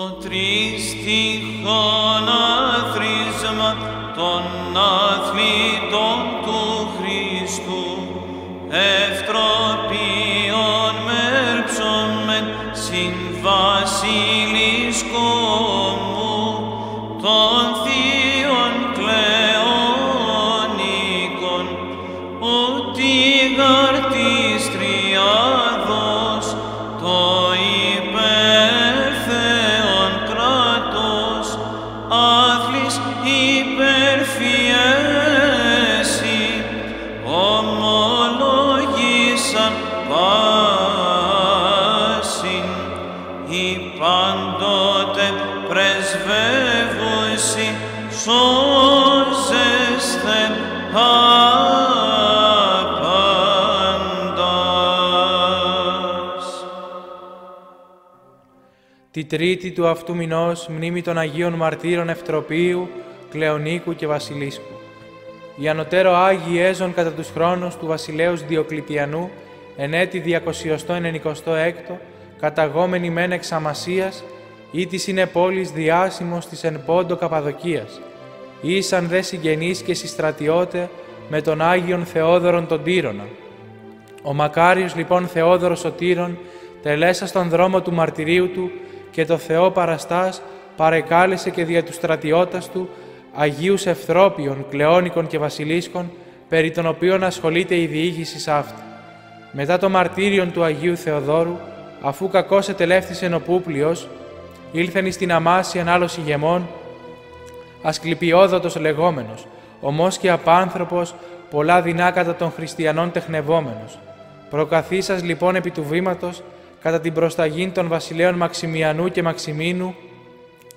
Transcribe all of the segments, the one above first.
Το τρίστιχον άθροισμα των αθλητών του Χριστού. Ευτροπίων σώζεσθε άπαντας. Τη τρίτη του αυτού μηνός μνήμη των Αγίων Μαρτύρων Ευτροπίου, Κλεονίκου και Βασιλίσκου. Οι ανωτέρω Άγιοι έζων κατά τους χρόνους του βασιλέως Διοκλητιανού, εν έτη 296, καταγόμενοι μεν εξ Αμασίας, ή της είναι πόλης διάσημος της εν πόντο Καπαδοκίας. Ήσαν δε συγγενείς και συστρατιώτε με τον Άγιον Θεόδωρον τον Τύρονα. Ο μακάριος λοιπόν Θεόδωρος ο Τύρον, τελέσα στον δρόμο του μαρτυρίου του και το Θεό παραστάς παρεκάλεσε και δια του στρατιώτας του Αγίους Ευθρόπιων, Κλεόνικων και Βασιλίσκων, περί των οποίων ασχολείται η διήγηση αυτή. Μετά το μαρτύριον του Αγίου Θεοδόρου, αφού κακώς ετελεύθησεν ο Πούπλιος, ήλθεν εις την Αμάσιαν άλλος ηγεμόν, ασκληπιόδοτος λεγόμενος, ομός και απάνθρωπος, πολλά δεινά κατά των χριστιανών τεχνευόμενος. Προκαθήσας λοιπόν επί του βήματος, κατά την προσταγή των βασιλέων Μαξιμιανού και Μαξιμίνου,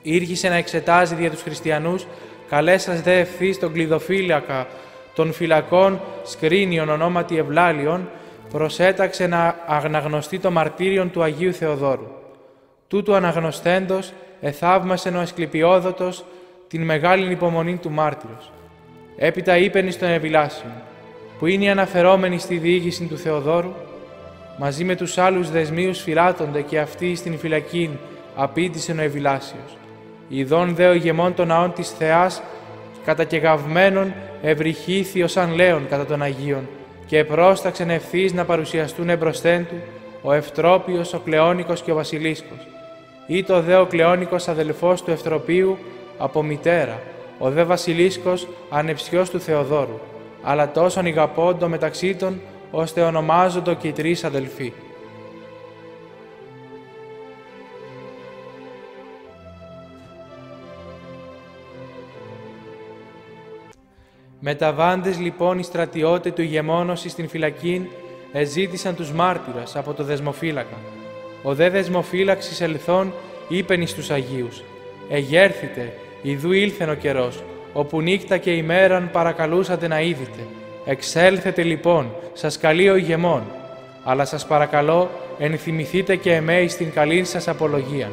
ήρχισε να εξετάζει δια τους χριστιανούς, καλέσας δε ευθύς τον κλειδοφύλακα των φυλακών Σκρίνιων ονόματι Ευλάλιον, προσέταξε να αγναγνωστεί το μαρτύριον του Αγίου Θεοδόρου. Τούτου αναγνωστέντος, εθαύμασεν ο Ασκληπιόδοτος την μεγάλη υπομονή του μάρτυρος. Έπειτα είπεν εις τον Ευηλάσιον, που είναι οι αναφερόμενοι στη διήγηση του Θεοδόρου, μαζί με τους άλλους δεσμίους φυλάτονται και αυτοί στην φυλακήν απίτησεν ο Ευηλάσιος. Ιδών δε ο ηγεμόν των ναών της Θεάς, κατακεγαυμένων ευρυχήθη ως αν λέον κατά των Αγίων, και πρόσταξεν ευθύς να παρουσιαστούν εμπροσθέν του ο Ευτρόπιος, ο Κλεόνικος και ο Βασιλίσκος. Ή το δε ο Κλεόνικος αδελφός του Ευτροπίου από μητέρα, ο δε Βασιλίσκος ανεψιός του Θεοδόρου, αλλά τόσον ηγαπώντο μεταξύ των, ώστε ονομάζοντο και οι τρεις αδελφοί. Μεταβάντες λοιπόν οι στρατιώτες του ηγεμόνος στην φυλακήν εζήτησαν τους μάρτυρας από το δεσμοφύλακα. Ο δε δεσμοφύλαξ εις ελθόν είπεν εις τους Αγίους «Εγέρθητε, ιδού ήλθεν ο καιρός, όπου νύχτα και ημέραν παρακαλούσατε να είδητε. Εξέλθετε λοιπόν, σας καλεί ο ηγεμόν, αλλά σας παρακαλώ ενθυμηθείτε και εμέ στην καλήν σας απολογίαν.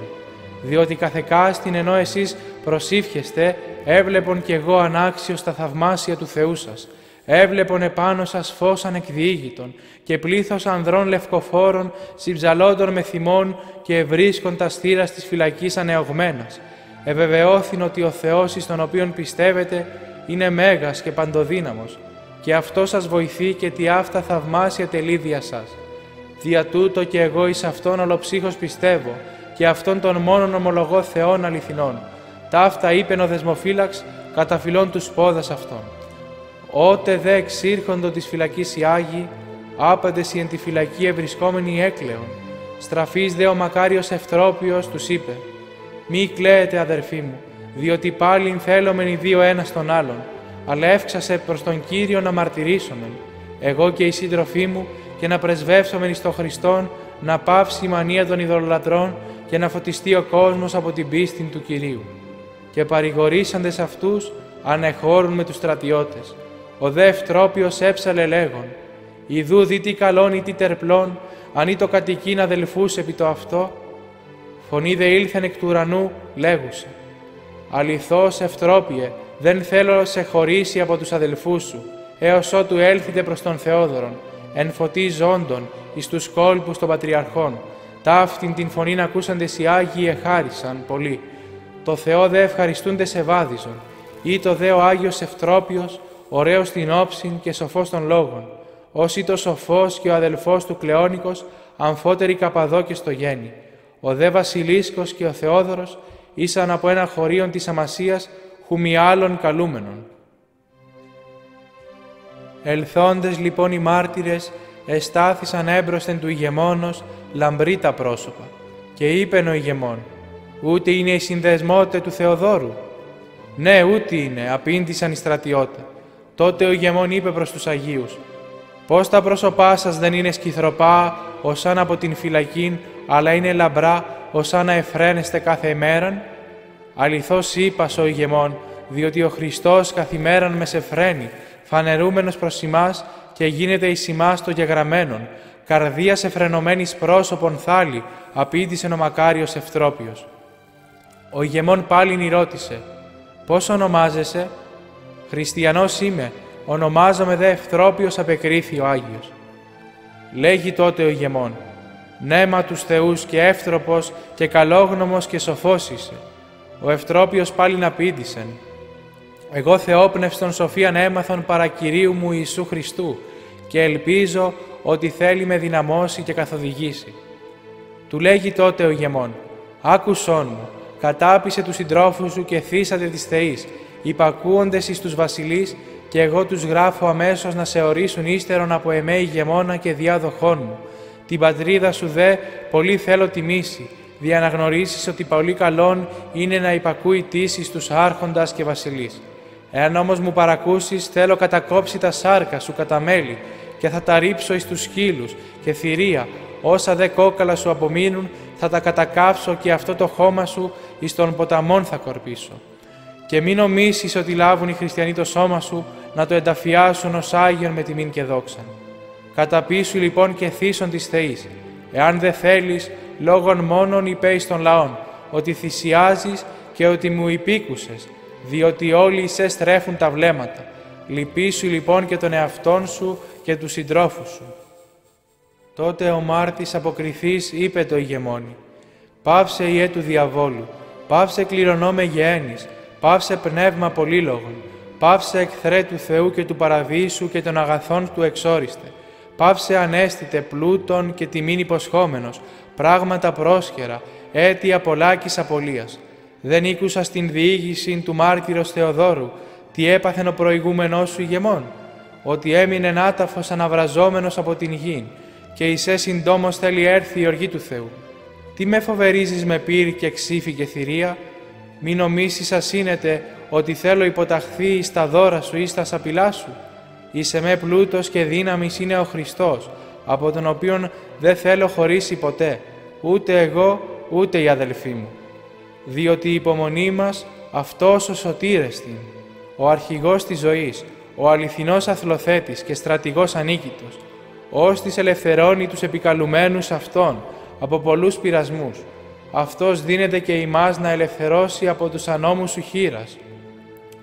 Διότι καθεκάστην ενώ εσείς προσήφιεστε, έβλεπον κι εγώ ανάξιος τα θαυμάσια του Θεού σας. Έβλεπον επάνω σας φως ανεκδιήγητον και πλήθος ανδρών λευκοφόρων συμψαλόντων με θυμών και ευρίσκον τα στήρας της φυλακής ανεωγμένας. Εβεβαιώθην ότι ο Θεός εις τον οποίον πιστεύετε είναι μέγας και παντοδύναμος και αυτό σας βοηθεί και τι αυτά θαυμάσια τελίδια σας. Δια τούτο και εγώ εις αυτόν ολοψύχως πιστεύω και αυτόν τον μόνον ομολογώ Θεών αληθινών. Ταύτα είπεν ο δεσμοφύλαξ καταφυλών τους πόδας αυτών. Ότε δε εξήρχοντο της φυλακής οι Άγιοι, άπαντες οι εν τη φυλακή ευρισκόμενοι έκλεον. Στραφής δε ο μακάριος Ευτρόπιος τους είπε, «Μη κλαίετε αδερφοί μου, διότι πάλιν θέλομεν οι δύο ένας τον άλλον, αλλά εύξασε προς τον Κύριο να μαρτυρήσομεν, εγώ και η σύντροφή μου, και να πρεσβεύσομεν εις τον Χριστόν, να πάυσει η μανία των ειδωλολατρών και να φωτιστεί ο κόσμος από την πίστη του Κυρίου. Και παρηγορήσαντες αυτούς, ανεχώρουν με τους στρατιώτες. Ο δε ευτρόπιος έψαλε λέγον, «Ιδού δι τι καλόν ή τι τερπλών, αν ή το κατοικήν αδελφούς επί το αυτό». Φωνή δε ήλθεν εκ του ουρανού, λέγουσε, «Αληθώς ευτρόπιε, δεν θέλω σε χωρίσει από τους αδελφούς σου, έως ότου έλθετε προς τον Θεόδωρον, εν φωτί ζώντων, εις τους κόλπους των Πατριαρχών, Ταύτην την φωνήν ακούσαντες οι Άγιοι εχάρισαν πολύ. Το Θεό δε ευχαριστούνται σε βάδιζον. Ή το δε ο Άγιος Ευτρόπιος, ωραίος στην όψιν και σοφός των λόγων. Ως το σοφός και ο αδελφός του Κλεόνικος, αμφότερη καπαδό στο γέννη. Ο δε Βασιλίσκος και ο Θεόδωρος ήσαν από ένα χωρίον της αμασίας χουμιάλων καλούμενων. Ελθόντες λοιπόν οι μάρτυρες εστάθησαν έμπροσθεν του ηγεμόνος λαμπρή τα πρόσωπα και είπεν ο ηγεμόν «Ούτε είναι η συνδεσμότε του Θεοδόρου». «Ναι, ούτε είναι», απήντησαν οι στρατιώτες. Τότε ο ηγεμόν είπε προς τους Αγίους «Πώς τα πρόσωπά σας δεν είναι σκυθροπά ως αν από την φυλακήν, αλλά είναι λαμπρά ως αν να εφραίνεστε κάθε ημέραν» Αληθώς είπα ο ηγεμόν, διότι ο Χριστός καθημέραν μες σε φρένει, φανερούμενος προς ημάς και γίνεται εις ημάς το γεγραμμένον, καρδίας εφρενωμένης πρόσωπον θάλη, απήντησε ο μακάριος Ευτρόπιος. Ο ηγεμόν πάλιν ρώτησε, «Πώς ονομάζεσαι» «Χριστιανός είμαι, ονομάζομαι δε Ευτρόπιος απεκρίθη ο Άγιος». Λέγει τότε ο ηγεμόν, «Νέμα τους Θεούς και εύτροπος και καλόγνωμος και σοφός είσαι». Ο Ευτρόπιος πάλιν απήντησεν, εγώ Θεόπνευστον σοφίαν έμαθον παρά Κυρίου μου Ιησού Χριστού και ελπίζω ότι θέλει με δυναμώσει και καθοδηγήσει. Του λέγει τότε ο ηγεμόν, «Άκουσόν μου, κατάπισε τους συντρόφους σου και θύσατε της θεής, υπακούοντες εις τους βασιλείς και εγώ τους γράφω αμέσως να σε ορίσουν ύστερον από εμέ ηγεμόνα και διάδοχόν μου. Την πατρίδα σου δε πολύ θέλω τιμήσει, διαναγνωρίσεις ότι πολύ καλόν είναι να υπακούει τήσεις τους άρχοντας και βασιλείς. Εάν όμως μου παρακούσεις, θέλω κατακόψει τα σάρκα σου κατά μέλη και θα τα ρίψω εις τους σκύλους και θηρία, όσα δε κόκαλα σου απομείνουν, θα τα κατακάψω και αυτό το χώμα σου εις των ποταμών θα κορπίσω. Και μην νομίσεις ότι λάβουν οι χριστιανοί το σώμα σου να το ενταφιάσουν ως Άγιον με τιμήν και δόξαν. Καταπίσου λοιπόν και θύσον της Θεής, εάν δεν θέλεις, λόγων μόνον υπέεις των λαών, ότι θυσιάζεις και ότι μου υπήκουσες, διότι όλοι σε στρέφουν τα βλέμματα. Λυπήσου λοιπόν και τον εαυτόν σου και τους συντρόφους σου. Τότε ο Μάρτης αποκριθής είπε το ηγεμόνι «Πάυσε ιέ του διαβόλου, πάυσε κληρονό με γεένης, πάυσε πνεύμα πολύλογων, πάυσε εχθρέ του Θεού και του παραδείσου και των αγαθών του εξόριστε, πάυσε ανέστητε πλούτων και τιμήν υποσχόμενος, πράγματα πρόσχερα, αίτια πολλάκης απολίας. Δεν ήκουσα στην διήγηση του μάρτυρος Θεοδόρου, τι έπαθεν ο προηγούμενός σου ηγεμόν, ότι έμεινε άταφος αναβραζόμενος από την γη, και εισέ συντόμως θέλει έρθει η οργή του Θεού. Τι με φοβερίζεις με πύρ και ξύφη και θηρία, μη νομίσεις ασύνετε ότι θέλω υποταχθεί στα δώρα σου ή στα σαπηλά σου; Είσαι με πλούτος και δύναμης είναι ο Χριστός, από τον οποίον δεν θέλω χωρίσει ποτέ, ούτε εγώ ούτε οι αδελφοί μου διότι η υπομονή μας αυτός ο σωτήρεστην, ο αρχηγός της ζωής, ο αληθινός αθλοθέτης και στρατηγός ανίκητος, ως της ελευθερώνει τους επικαλουμένους Αυτόν από πολλούς πειρασμούς. Αυτός δίνεται και ημάς να ελευθερώσει από τους ανώμους σου χείρας.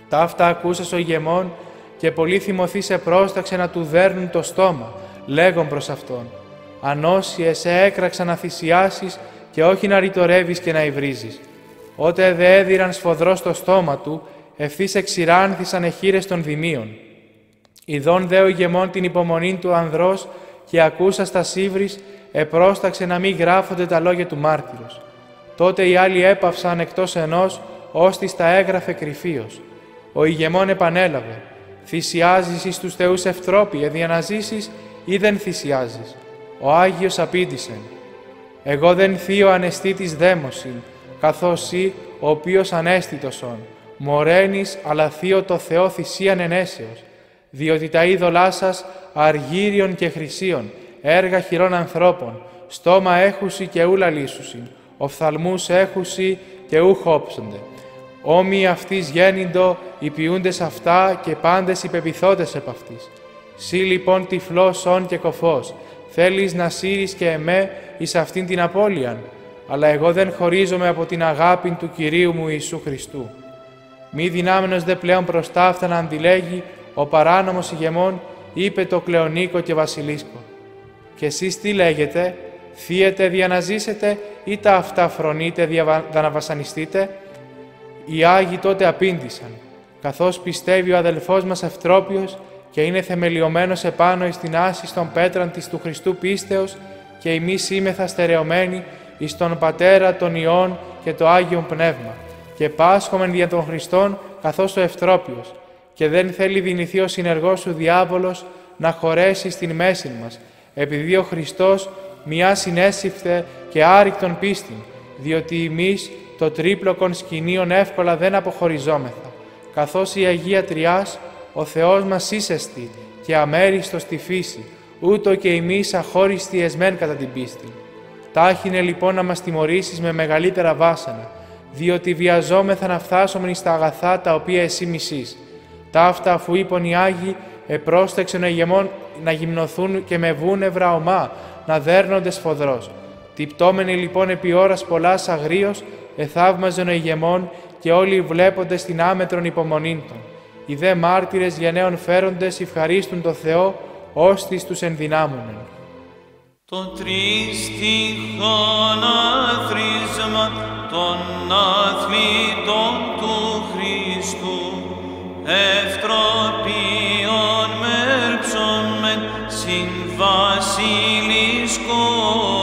Ταύτα ακούσας ο ηγεμόν και πολύ θυμωθεί σε πρόσταξε να του δέρνουν το στόμα, λέγον προς Αυτόν. Ανώσιε σε έκραξα να θυσιάσεις και όχι να ρητορεύεις και να υβρίζεις. Ότε δε έδιραν σφοδρός στο στόμα του, ευθύς εξηράνθησαν εχείρες των δημίων. Ιδών δε ο ηγεμόν την υπομονή του ανδρός και ακούσας στα σύβρις, επρόσταξε να μην γράφονται τα λόγια του μάρτυρος. Τότε οι άλλοι έπαυσαν εκτός ενός, ώστι τα έγραφε κρυφίως. Ο ηγεμόν επανέλαβε. Θυσιάζεις εις τους θεούς ευτρόποι, εδιαναζήσεις ή δεν θυσιάζεις. Ο Άγιος απήντησε. Εγώ δεν θείο ανεστήτης δέμοσιν, καθώς ή ο οποίος ανέστητοσον, μοραίνεις αλλά θείο το Θεό θυσίαν ενέσεως, διότι τα είδωλά σας αργύριων και χρυσίων, έργα χειρών ανθρώπων, στόμα έχουσι και ούλα λύσουσι, οφθαλμούς έχουσι και ου χόψονται. Όμοι αυτής γέννητο, υπηούντες αυτά και πάντες υπεπιθώτες επ' αυτής. Σύ λοιπόν τυφλός όν και κοφός, θέλεις να σύρεις και εμέ εις αυτήν την απώλειαν, αλλά εγώ δεν χωρίζομαι από την αγάπη του Κυρίου μου Ιησού Χριστού. Μη δυνάμενος δε πλέον προς ταύτα να αντιλέγει, ο παράνομος ηγεμόν είπε το Κλεονίκο και Βασιλίσκο. Και εσείς τι λέγετε, θύετε δια να ζήσετε ή τα αυτά φρονείτε δια να βασανιστείτε; Οι Άγιοι τότε απήντησαν, καθώς πιστεύει ο αδελφός μας Ευτρόπιος και είναι θεμελιωμένος επάνω εις την άση των πέτραν της του Χριστού πίστεως και εμείς είμεθα στερεωμένοι εις τον Πατέρα, τον Υιόν και το Άγιον Πνεύμα και πάσχομεν δια των Χριστών καθώς ο Ευτρόπιος και δεν θέλει δυνηθεί ο συνεργός σου διάβολος να χωρέσει στην μέση μας επειδή ο Χριστός μια συνέσυφθε και άρρηκτον πίστην διότι εμείς το τρίπλοκον σκηνίων εύκολα δεν αποχωριζόμεθα καθώς η Αγία Τριάς ο Θεός μας ίσεστη και αμέριστος στη φύση, ούτω και εμείς αχώριστοι εσμέν κατά την πίστη. Τάχινε λοιπόν να μας τιμωρήσεις με μεγαλύτερα βάσανα, διότι βιαζόμεθα να φτάσουμε στα αγαθά τα οποία εσύ μισείς. Ταύτα αφού είπον οι Άγιοι, επρόστεξε ηγεμόν να γυμνοθούν και με βούνευρα ομά, να δέρνονται σφοδρός. Τυπτόμενοι λοιπόν επί ώρας πολλάς αγρίως, εθαύμαζον ο ηγεμόν και όλοι βλέπονται στην άμετρον υπομονήν των. Οι δε μάρτυρες γενναίων φέροντες ευχαρίστουν το Θεό, ώστις τους ενδυνάμουνεν. Το τρίστιχον άθροισμα των αθλητών του Χριστού, ευτροπίων μέλψον μεν συν βασίλης κόμμου,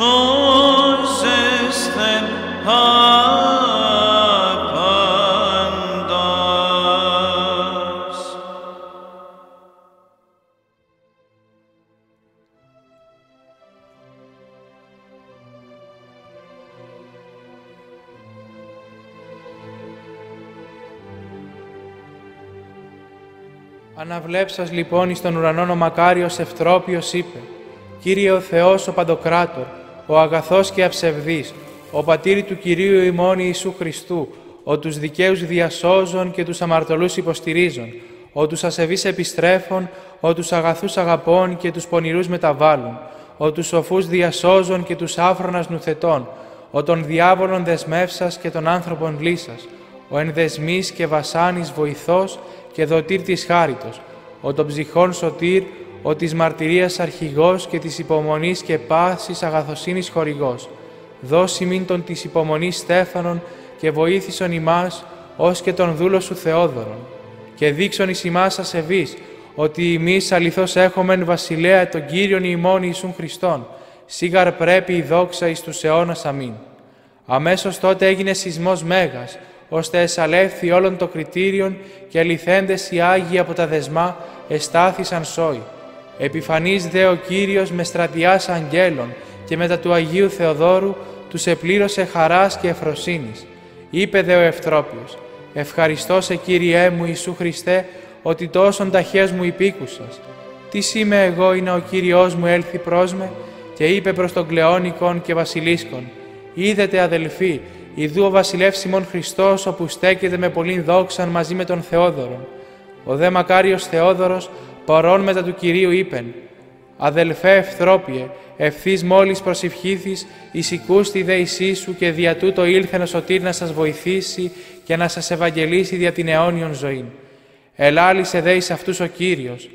σώζεσθε άπαντας. Αναβλέψας λοιπόν εις τον ουρανόν ο μακάριος Ευτρόπιος είπε «Κύριε ο Θεός ο Παντοκράτορ, ο αγαθός και αψευδής, ο πατήρι του Κυρίου ημών Ιησού Χριστού, ο τους δικαίους διασώζων και τους αμαρτωλούς υποστηρίζων, ο τους ασεβείς επιστρέφων, ο τους αγαθούς αγαπών και τους πονηρούς μεταβάλλουν, ο τους σοφούς διασώζων και τους άφρονας νουθετών, ο των διάβολων δεσμεύσας και των άνθρωπων λύσας, ο ενδεσμής και βασάνης βοηθός και δοτήρ της χάριτος, ο των ψυχών σωτήρ, ο της μαρτυρίας αρχηγός και της υπομονής και πάσης αγαθοσύνης χορηγός. Δώσει μην τον της υπομονής Στέφανον και βοήθησον ημάς, ως και τον δούλο σου Θεόδωρον. Και δείξον εις ημάς ασεβείς, ότι εμείς αληθώς έχομεν βασιλέα τον Κύριον ημών Ιησούν Χριστόν, σίγαρ πρέπει η δόξα εις τους αιώνας αμήν. Αμέσως τότε έγινε σεισμός μέγας, ώστε εσαλεύθη όλων το κριτήριον και αληθέντες οι Άγιοι από τα δεσμά εστάθησαν σόι. Επιφανής δε ο Κύριος με στρατιάς αγγέλων και μετά του Αγίου Θεοδόρου τους επλήρωσε χαράς και εφροσύνης. Είπε δε ο Ευτρόπιος, «Ευχαριστώ σε Κύριέ μου Ιησού Χριστέ, ότι τόσον ταχές μου υπήκουσας. Τι είμαι εγώ είναι ο Κύριός μου έλθει προς με» και είπε προς τον Κλεόνικον και Βασιλίσκον, «Είδετε αδελφοί, Ιδού ο βασιλεύς ημών Χριστός, όπου στέκεται με πολλήν δόξαν μαζί με τον Θεόδωρο. Ο δε μακάριος Θεόδωρος, παρών μετά του Κυρίου είπεν, «Αδελφέ ευθρόπιε, ευθύς μόλις προσευχήθης, ησικούς τη δέησή σου και δια τούτο ήλθεν ο σωτήρ να σας βοηθήσει και να σας ευαγγελίσει δια την αιώνιον ζωή. Ελάλησε δε εις αυτούς ο Κύριος.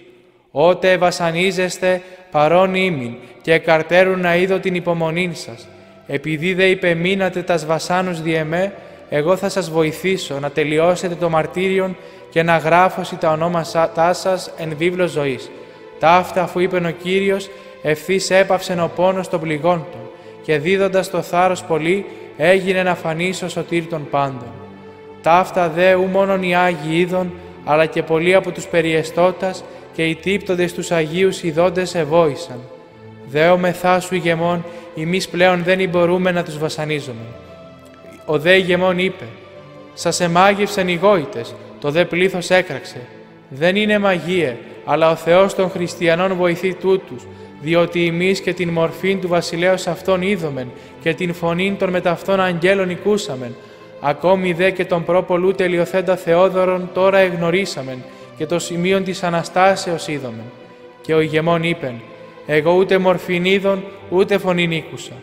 Ότε βασανίζεστε παρών ήμιν και εκαρτέρουν να είδω την υπομονήν σας. Επειδή δε υπεμείνατε τας βασάνους διεμέ, εγώ θα σας βοηθήσω να τελειώσετε το μαρτύριον και να γράφωση τα ονόματά σας εν βίβλος ζωής. Ταύτα αφού είπεν ο Κύριος, ευθύς έπαυσεν ο πόνος των πληγόντων και δίδοντας το θάρρος πολύ, έγινε να φανείς ο σωτήρ των πάντων. Ταύτα δε ου μόνον οι Άγιοι είδων, αλλά και πολλοί από τους περιεστώτας και οι τύπτοντες τους Αγίους ειδώντες ευόησαν. Δέο μεθά σου ηγεμόν, εμείς πλέον δεν μπορούμε να τους βασανίζουμε. Ο δε ηγεμόν είπε, «Σας εμάγευσαν οι γόητες, το δε πλήθος έκραξε. Δεν είναι μαγεία, αλλά ο Θεός των χριστιανών βοηθεί τούτους, διότι εμείς και την μορφή του βασιλέως αυτών είδομεν και την φωνή των μεταυτών αγγέλων οικούσαμεν, ακόμη δε και τον πρόπολού τελειοθέντα Θεόδωρον τώρα εγνωρίσαμεν και το σημείο της Αναστάσεως είδομεν. Και ο ηγεμόν είπεν, εγώ ούτε μορφήν είδων, ούτε φωνήν ήκουσα.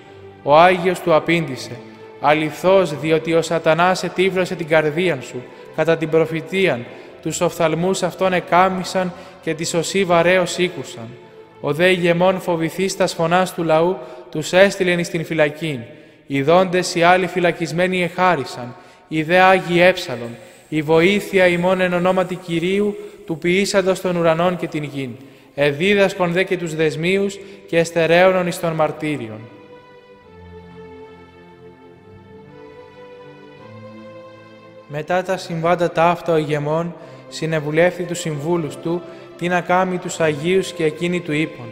Ο Άγιος του απήντησε, αληθώς διότι ο σατανάς ετύβλωσε την καρδία σου, κατά την προφητείαν, τους οφθαλμούς αυτών εκάμισαν και τη σωσή βαρέως ήκουσαν. Ο δε ηγεμόν φοβηθείς τας φωνάς του λαού, τους έστειλεν στην φυλακήν. Οι δόντες οι άλλοι φυλακισμένοι εχάρισαν, οι δε Άγιοι έψαλον, η βοήθεια ημών εν ονόματι Κυρίου, του ποιήσαντος των ουρανών και την γην. Εδίδασκον δε και τους δεσμίους και εστερέωνον εις των μαρτύριων. Μετά τα συμβάντα ταύτα ο ηγεμόν συνεβουλεύθη τους συμβούλους του τι να κάνει τους Αγίους και εκείνοι του είπαν.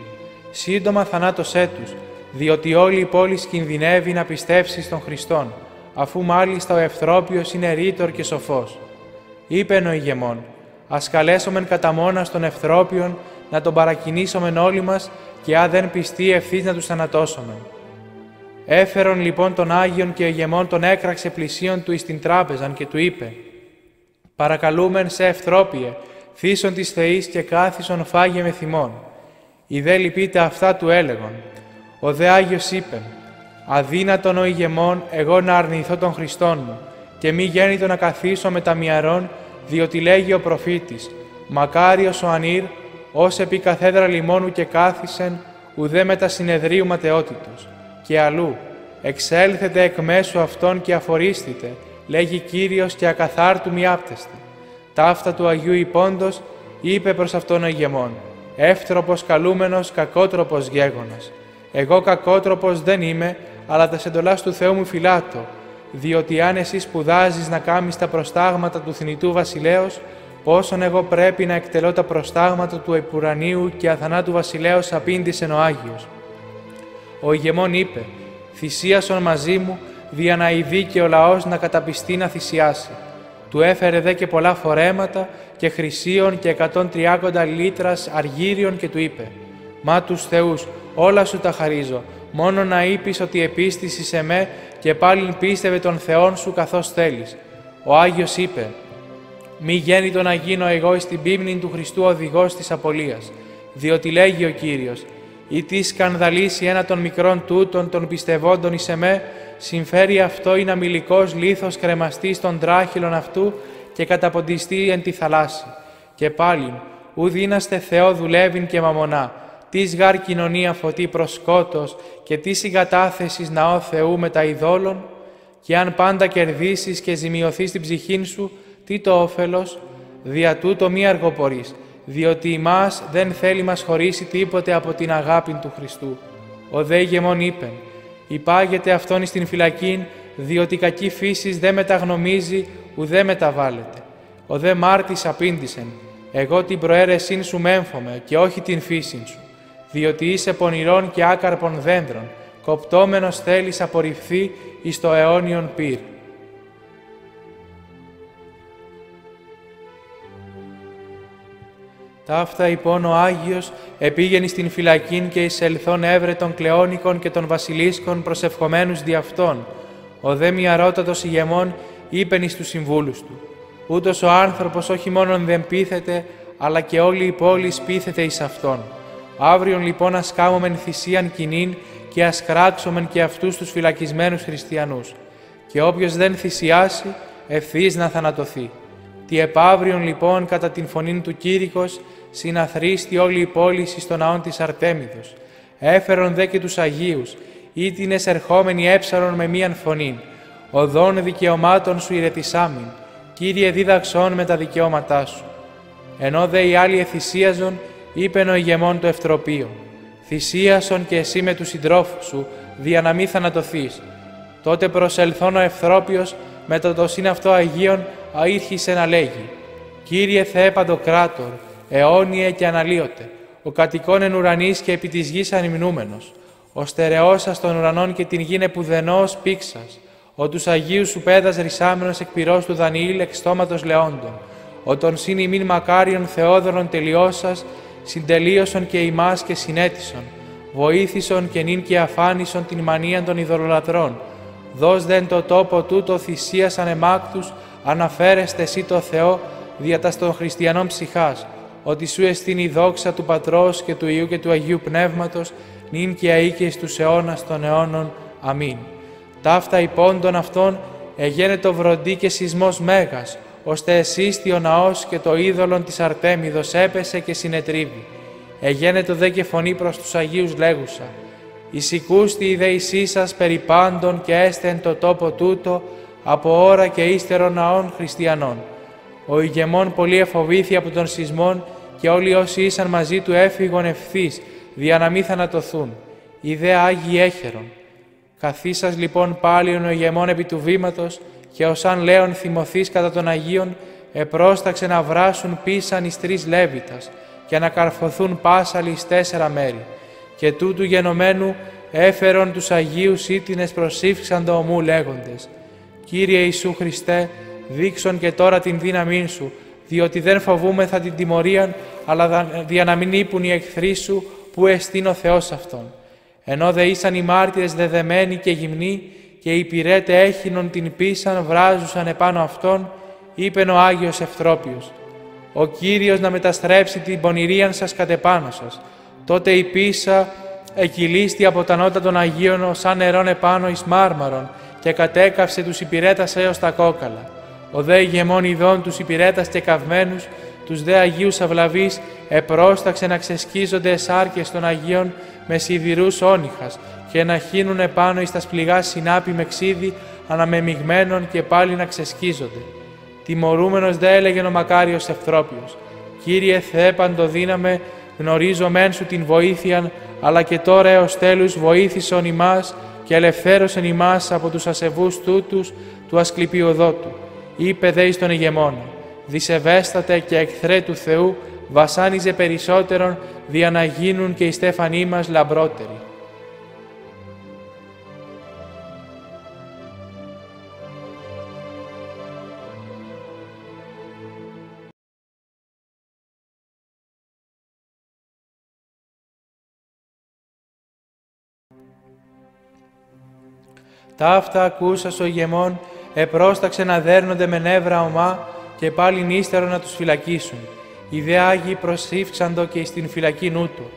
Σύντομα θανάτωσέ τους, διότι όλη η πόλη κινδυνεύει να πιστέψει στον Χριστόν, αφού μάλιστα ο Ευθρόπιος είναι ρήτορ και σοφός. Είπε ο ηγεμόν, ας καλέσομεν κατά μόνας των Ευθρόπιων να τον παρακινήσομεν όλοι μας και αν δεν πιστεί ευθύς να τους θανατώσομεν. Έφερον λοιπόν τον Άγιον και ο ηγεμόν τον έκραξε πλησίον του εις την τράπεζαν και του είπε «Παρακαλούμεν σε ευθρόπιε, θύσον της Θεής και κάθισον φάγε με θυμών». Οι δε λυπείτε αυτά του έλεγον. Ο δε Άγιος είπε «Αδύνατον ο ηγεμόν εγώ να αρνηθώ τον Χριστόν μου και μη γέννητο να καθίσω με τα μυαρών, διότι λέγει ο προφήτης «Μακάριος ο ανήρ, ως επί καθέδρα λιμόνου και κάθισεν, ουδέ με τα συνεδρίου ματαιότητος» και αλλού «Εξέλθετε εκ μέσου αυτών και αφορίστητε, λέγει Κύριος και ακαθάρτου μη άπτεστε». Ταύτα του Αγίου Υπόντος είπε προς αυτόν ο ηγεμόν «Εύτροπος καλούμενος, κακότροπος γέγονας. Εγώ κακότροπος δεν είμαι, αλλά τας σεντολάς του Θεού μου φυλάτω, διότι αν εσύ σπουδάζεις να κάμεις τα προστάγματα του θνητού βασιλέως, πόσον εγώ πρέπει να εκτελώ τα προστάγματα του επουρανίου και αθανάτου βασιλέως απήντησε ο Άγιος. Ο ηγεμόν είπε, θυσίασον μαζί μου, δια να ειδεί και ο λαός να καταπιστεί να θυσιάσει. Του έφερε δε και πολλά φορέματα και χρυσίων και 130 λίτρας αργύριων και του είπε «Μα τους Θεούς, όλα σου τα χαρίζω, μόνο να είπεις ότι επίστηση σε με και πάλιν πίστευε τον Θεόν σου καθώς θέλεις». Ο Άγιος είπε «Μη γέννητο να γίνω εγώ στην πίμνη του Χριστού οδηγός της απολίας, διότι λέγει ο Κύριος ή τι σκανδαλίσει ένα των μικρών τούτων των πιστευόντων εις εμέ, συμφέρει αυτό είναι αμιλικός λίθος κρεμαστή των τράχυλων αυτού και καταποντιστεί εν τη θαλάσση. Και πάλιν, ου δίναστε Θεό δουλεύειν και μαμονά, τις γάρ κοινωνία φωτή προς σκότος και τις συγκατάθεσης ναό Θεού με τα ειδόλων, και αν πάντα κερδίσεις και ζημιωθείς την ψυχήν σου, τι το όφελος, δια τούτο μη αργοπορείς, διότι ημάς δεν θέλει μας χωρίσει τίποτε από την αγάπη του Χριστού. Ο δε ηγεμόν είπε, «Υπάγεται αυτόν στην φυλακήν, διότι κακή φύσης δεν μεταγνωμίζει, ουδέ μεταβάλλεται». Ο δε μάρτης απήντησεν, «Εγώ την προαίρεσήν σου μέμφωμαι και όχι την φύσιν σου, διότι είσαι πονηρών και άκαρπων δέντρων, κοπτόμενος θέλεις απορριφθεί εις το αιώνιον πύρ». Ταύτα υπόν ο Άγιος επήγαινε στην φυλακήν και εισελθόν έβρε των κλεόνικων και των βασιλίσκων προσευχομένους δι' αυτόν. Ο δε μιαρότατος ηγεμόν είπεν εις τους συμβούλους του. Ούτως ο άνθρωπος όχι μόνον δεν πείθεται, αλλά και όλη η πόλη πείθεται εις αυτόν. Αύριον λοιπόν ας κάμωμεν θυσίαν κοινήν και ας κράξομεν και αυτούς τους φυλακισμένους χριστιανούς. Και όποιος δεν θυσιάσει, ευθύς να θανατωθεί. Τι επαύριον λοιπόν κατά την φωνήν του Κήρυκος συναθρίστη όλη η πόλη στο ναόν της Αρτέμιδος. Έφερον δε και τους Αγίους, ήτινες ερχόμενοι έψαρον με μίαν φωνήν. Οδών δικαιωμάτων σου ηρετισάμιν, Κύριε δίδαξόν με τα δικαιώματά σου. Ενώ δε οι άλλοι εθυσίαζον, είπεν ο ηγεμόν το ευτροπείο. Θυσίασον και εσύ με τους συντρόφους σου, δια να μη θανατωθείς. Τότε προσελθόν ο ευθρόπιος, με το τος αυτό Αγίων, αήρχισε να λέγει «Κύριε Θεέ Παντοκράτορ, αιώνιε και αναλύωτε, ο κατοικών εν ουρανής και επί της γης ανυμνούμενος, ο στερεός σας των ουρανών και την γη πουδενός πήξας, ο τους Αγίους σου πέδας ρησάμενος εκ πυρός του Δανιήλ εκ στόματος λεόντων, ο των σύν ημίν μακάριον Θεόδωρον τελειώσας, συντελείωσον και ημάς και συνέτησον, βοήθησον και νυν και αφάνισον την μανία των ειδωλολατρών. Δώσ' δεν το τόπο τούτο θυσίας ανεμάκτους, αναφέρεστε εσύ το Θεό, διατας των χριστιανών ψυχάς, ότι σου εστίν η δόξα του Πατρός και του Ιού και του Αγίου Πνεύματος, νυν και αεί και στους αιώνας των αιώνων. Αμήν. Ταύτα υπόντων αυτών εγένετο βροντί και σεισμός μέγας, ώστε εσύστη ο ναός και το είδωλον της Αρτέμιδος έπεσε και συνετρίβει. Εγένετο δε και φωνή προς τους Αγίους λέγουσα. Ισικούστη η δέησή σας περί πάντων και έστεν το τόπο τούτο από ώρα και ύστερο ναών χριστιανών. Ο ηγεμόν πολύ εφοβήθη από τον σεισμόν και όλοι όσοι ήσαν μαζί του έφυγον ευθύς, δια να μην θανατωθούν. Οι δε Άγιοι έχερον. Καθίσας λοιπόν πάλι ο ηγεμόν επί του βήματος και ως αν λέον θυμωθείς κατά των Αγίων, επρόσταξε να βράσουν πίσαν εις τρεις Λέβητας και να καρφωθούν πάσαλοι εις τέσσερα μέρη. Και τούτου γενομένου έφερον τους Αγίους ήτινες προσήφξαν το ομού λέγοντες. Κύριε Ιησού Χριστέ, δείξον και τώρα την δύναμή Σου, διότι δεν φοβούμεθα την τιμωρίαν, αλλά δια να μην ύπουν οι εχθροί Σου, που εστίν ο Θεός Αυτόν. Ενώ δε ήσαν οι μάρτυρες δεδεμένοι και γυμνοί, και οι πυρέτες έχινον την πίσαν βράζουσαν επάνω αυτόν, είπεν ο Άγιος Ευθρόπιος. Ο Κύριος να μεταστρέψει την πονηρίαν σας κατ' επάνω σας. Τότε η πίσα εκυλίστη από τα νότα των Αγίων σαν νερόν επάνω εις μάρμαρον και κατέκαυσε τους υπηρέτας έως τα κόκαλα. Ο δε ηγεμόν ειδών τους υπηρέτας και καυμένους, τους δε Αγίους Αυλαβείς επρόσταξε να ξεσκίζονται εσάρκες των Αγίων με σιδηρούς όνυχας και να χύνουν επάνω εις τα σπληγά συνάπη με ξύδι αναμεμειγμένων και πάλι να ξεσκίζονται. Τιμωρούμενος δε έλεγε ο μακάριος Ευθρόπιος. Κύριε Θεέ παντοδύναμε, γνωρίζω μεν σου την βοήθειαν, αλλά και τώρα έως τέλους βοήθησον ημάς και ελευθέρωσεν ημάς από τους ασεβούς τούτους του ασκληπιοδότου. Είπε δε εις τον ηγεμόνα, δισεβέστατε και εχθρέ του Θεού, βασάνιζε περισσότερον, δια να γίνουν και οι στέφανοί μας λαμπρότεροι. Ταύτα ακούσας ο ηγεμόν, επρόσταξε να δέρνονται με νεύρα ομά και πάλι ύστερο να τους φυλακίσουν. Οι δε Άγιοι προσήφξαντο και στην φυλακή νου του.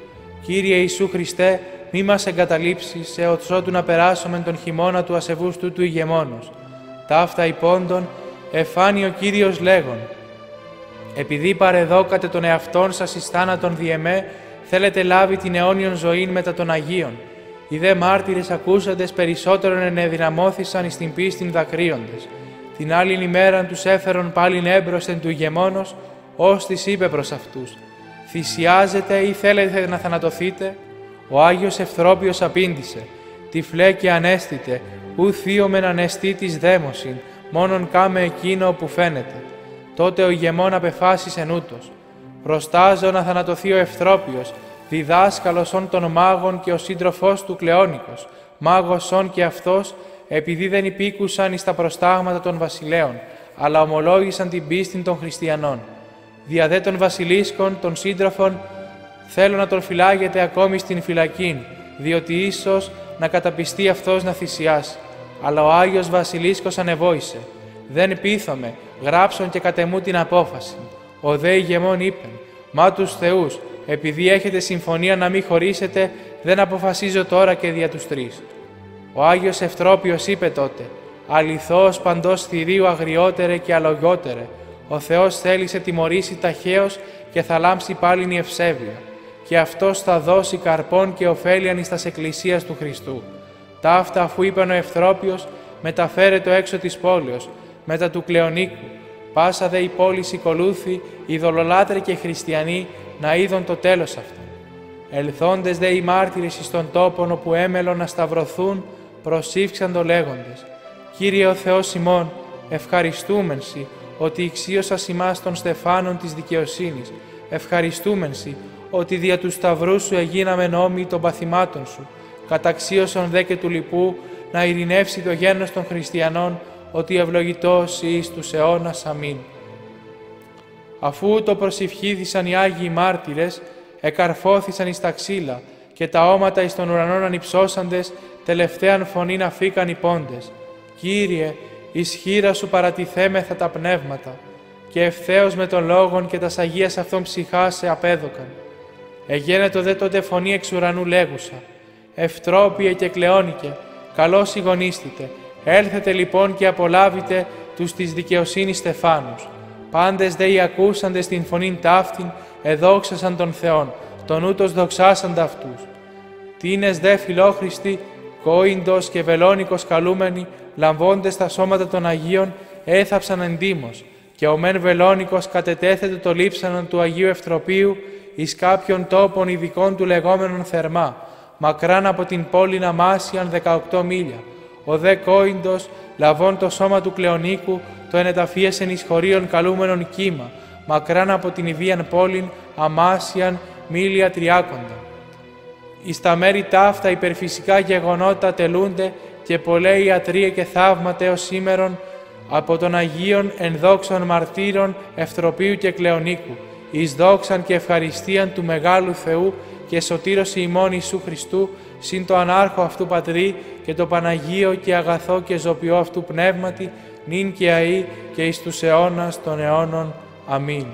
Κύριε Ιησού Χριστέ, μη μας εγκαταλείψεις σε οτσότου να περάσουμε τον χειμώνα του ασεβούς του του ηγεμόνος. Ταύτα υπόντων, εφάνει ο Κύριος λέγον. Επειδή παρεδόκατε τον εαυτόν σας εις θάνατον διεμέ, θέλετε λάβει την αιώνιον ζωή μετά των Αγίων οι δε μάρτυρες ακούσαντες περισσότερον ενεδυναμώθησαν εις την πίστην δακρύοντες. Την άλλη ημέρα τους έφερον πάλιν έμπροσθεν του ηγεμόνος, ως της είπε προς αυτούς. «Θυσιάζετε ή θέλετε να θανατωθείτε» Ο Άγιος Ευθρόπιος απήντησε «Τυφλέ και ανέστητε, ου θείομεν ανεστή της δαίμωσιν, μόνον κάμε εκείνο που φαίνεται». Τότε ο ηγεμόν απεφάσισε νούτος. «Προστάζω να θανατωθεί ο Ευθρόπιος, διδάσκαλος όν των μάγων και ο σύντροφός του Κλεόνικος, μάγος όν και αυτός, επειδή δεν υπήκουσαν εις τα προστάγματα των βασιλέων, αλλά ομολόγησαν την πίστη των χριστιανών. Διαδέ των βασιλίσκων, των σύντροφων, θέλω να τον φυλάγετε ακόμη στην φυλακή, διότι ίσως να καταπιστεί αυτός να θυσιάσει. Αλλά ο Άγιος Βασιλίσκος ανεβόησε. Δεν πείθομαι, γράψον και κατεμού την απόφαση. Ο δε ηγεμόν είπε, μα τους θεούς, επειδή έχετε συμφωνία να μην χωρίσετε, δεν αποφασίζω τώρα και δια τους τρεις. Ο Άγιος Ευτρόπιος είπε τότε, «Αληθώς παντός θηρίου αγριότερε και αλογιότερε, ο Θεός θέλησε τιμωρήσει ταχαίως και θα λάμψει πάλιν η ευσέβεια, και Αυτός θα δώσει καρπών και ωφέλιαν εις τας εκκλησίας του Χριστού. Ταύτα αφού είπε ο Ευθρόπιος, μεταφέρεται έξω της πόλεως, μετά του Κλεονίκου. Πάσα δε η πόλη σηκολούθη, οι δολολάτροι και χριστιανοί, να είδον το τέλος αυτό. Ελθόντες δε οι μάρτυρες εις τον τόπον όπου έμελον να σταυρωθούν, προσήφξαν το λέγοντες. Κύριε ο Θεός ημών, ευχαριστούμεν Σοι, ότι ηξίωσας ημάς των στεφάνων της δικαιοσύνης. Ευχαριστούμεν Σοι, ότι δια του σταυρού Σου εγίναμε νόμοι των παθημάτων Σου. Καταξίωσον δε και του λοιπού, να ειρηνεύσει το γένος των χριστιανών, ότι ευλογητός εις τους αιώνας. Αμήν. Αφού το προσευχήθησαν οι Άγιοι Μάρτυρες, εκαρφώθησαν εις τα ξύλα και τα όματα εις των ουρανών ανυψώσαντες, τελευταίαν φωνή να φύκαν οι πόντες. Κύριε, ισχύρα σου παρατηθέμεθα τα πνεύματα, και ευθέως με τον λόγον και τα σαγία αυτών ψυχά σε απέδωκαν. Εγένετο δε τότε φωνή εξ ουρανού λέγουσα, Ευτρόπιε και κλεόνικε, καλώς σιγονίστητε, έλθετε λοιπόν και απολάβετε τους της δικαιοσύνης στεφάνους. Πάντες δε οι ακούσαντες την φωνήν ταύτην, εδόξασαν τον Θεόν, τον ούτως δοξάσαντα αυτούς. Τίνες δε φιλόχριστοι, κόιντος και βελόνικος καλούμενοι, λαμβώντες τα σώματα των Αγίων, έθαψαν εντύμως, και ο μεν βελόνικος κατετέθεται το λείψανον του Αγίου Ευτροπίου εις κάποιον τόπων ειδικών του λεγόμενων θερμά, μακράν από την πόλη Αμάσιαν 18 μίλια. Ο δε κόιντος, λαβών το σώμα του Κλεονίκου, το ενεταφίεσεν εις χωρίων καλούμενον κύμα, μακράν από την Ιβίαν πόλην Αμάσιαν μίλια τριάκοντα. Εις τα μέρη ταύτα υπερφυσικά γεγονότα τελούνται και πολλέ ιατρίε και θαύματα έως σήμερον από των Αγίων ενδόξων μαρτύρων Ευτροπίου και Κλεονίκου, εις δόξαν και ευχαριστίαν του Μεγάλου Θεού και σωτήρωση ημών Ιησού Χριστού, συν το ανάρχο αυτού Πατρί και το Παναγίο και αγαθό και ζωπιό αυτού Πνεύματι, νυν και αΐ και εις τους αιώνας των αιώνων. Αμήν.